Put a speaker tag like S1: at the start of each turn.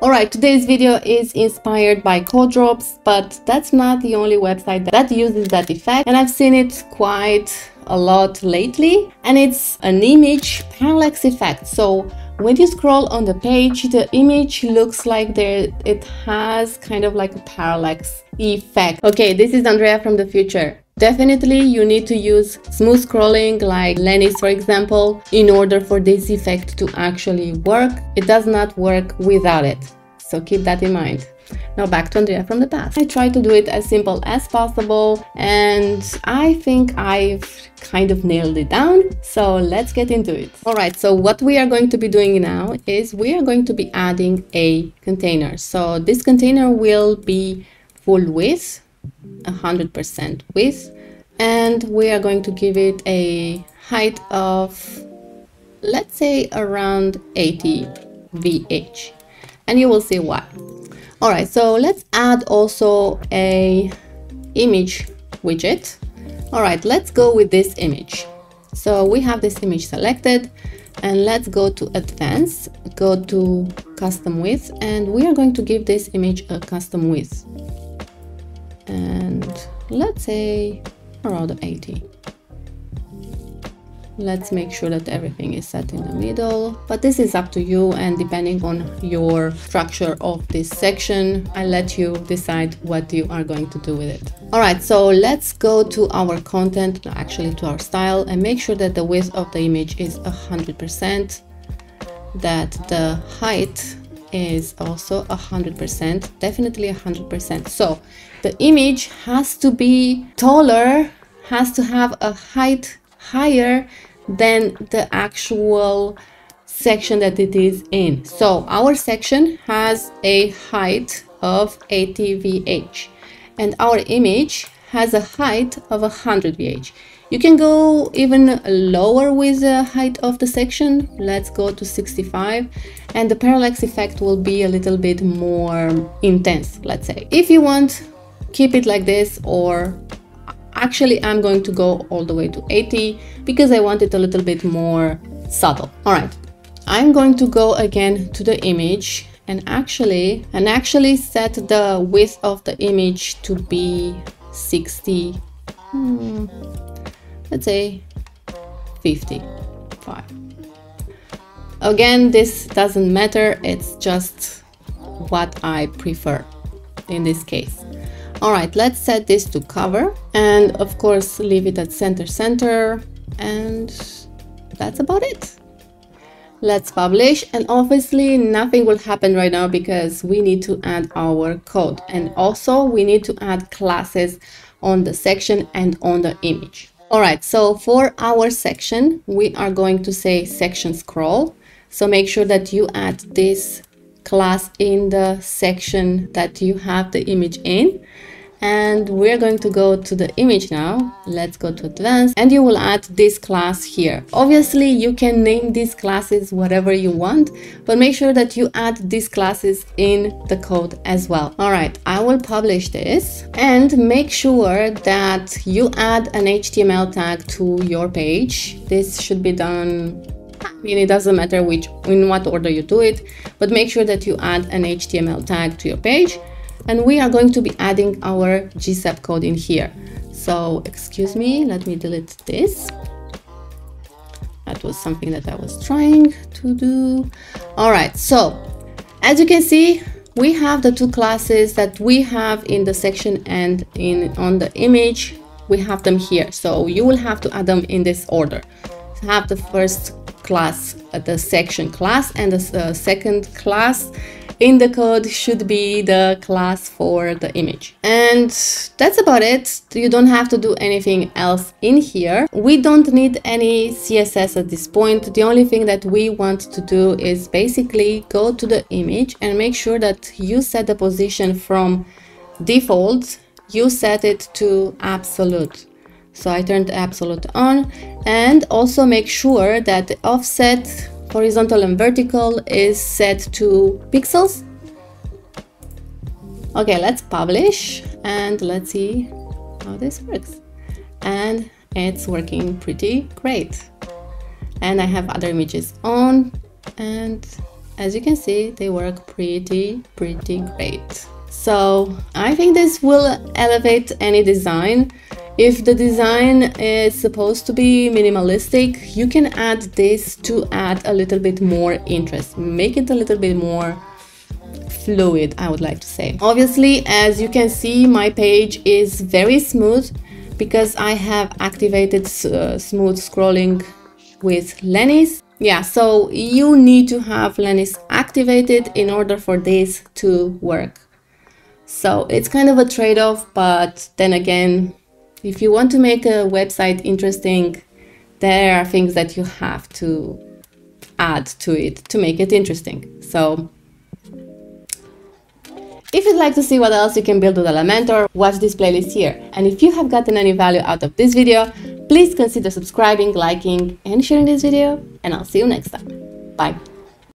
S1: Alright, today's video is inspired by Codrops, but that's not the only website that uses that effect and I've seen it quite a lot lately and it's an image parallax effect. So when you scroll on the page, the image looks like there it has kind of like a parallax effect. Okay, this is Andrea from the future. Definitely you need to use smooth scrolling like Lenis for example in order for this effect to actually work. It does not work without it. So keep that in mind. Now back to Andrea from the past. I try to do it as simple as possible and I think I've kind of nailed it down. So let's get into it. All right, so what we are going to be doing now is we are going to be adding a container. So this container will be full width, 100% width, and we are going to give it a height of, let's say around 80 VH and you will see why. All right, so let's add also a image widget. All right, let's go with this image. So we have this image selected and let's go to advanced, go to custom width and we are going to give this image a custom width. And let's say around 80 let's make sure that everything is set in the middle. But this is up to you and depending on your structure of this section i let you decide what you are going to do with it. All right so let's go to our content actually to our style and make sure that the width of the image is 100 percent that the height is also 100% definitely 100% so the image has to be taller has to have a height higher than the actual section that it is in. So our section has a height of 80 VH and our image has a height of 100 VH. You can go even lower with the height of the section. Let's go to 65 and the parallax effect will be a little bit more intense, let's say. If you want, keep it like this or Actually, I'm going to go all the way to 80 because I want it a little bit more subtle. All right, I'm going to go again to the image and actually and actually set the width of the image to be 60 hmm, let's say 55 again this doesn't matter. It's just what I prefer in this case. All right, let's set this to cover and of course leave it at center center. And that's about it. Let's publish. And obviously nothing will happen right now because we need to add our code. And also we need to add classes on the section and on the image. All right, so for our section, we are going to say section scroll. So make sure that you add this class in the section that you have the image in and we're going to go to the image now. Let's go to advanced. And you will add this class here. Obviously you can name these classes whatever you want but make sure that you add these classes in the code as well. All right i will publish this. And make sure that you add an html tag to your page. This should be done I mean, it doesn't matter which in what order you do it, but make sure that you add an HTML tag to your page and we are going to be adding our GSAP code in here. So excuse me, let me delete this. That was something that I was trying to do. All right, so as you can see, we have the two classes that we have in the section and in on the image, we have them here. So you will have to add them in this order. So have the first class, uh, the section class and the uh, second class in the code should be the class for the image. And that's about it. You don't have to do anything else in here. We don't need any CSS at this point. The only thing that we want to do is basically go to the image and make sure that you set the position from default, you set it to absolute. So I turned absolute on and also make sure that the offset horizontal and vertical is set to pixels. Okay, let's publish and let's see how this works. And it's working pretty great. And I have other images on and as you can see, they work pretty, pretty great. So I think this will elevate any design. If the design is supposed to be minimalistic, you can add this to add a little bit more interest, make it a little bit more fluid, I would like to say. Obviously, as you can see, my page is very smooth because I have activated uh, smooth scrolling with Lenis. Yeah, so you need to have Lenis activated in order for this to work. So it's kind of a trade-off, but then again, if you want to make a website interesting, there are things that you have to add to it to make it interesting. So if you'd like to see what else you can build with Elementor, watch this playlist here. And if you have gotten any value out of this video, please consider subscribing, liking, and sharing this video, and I'll see you next time. Bye.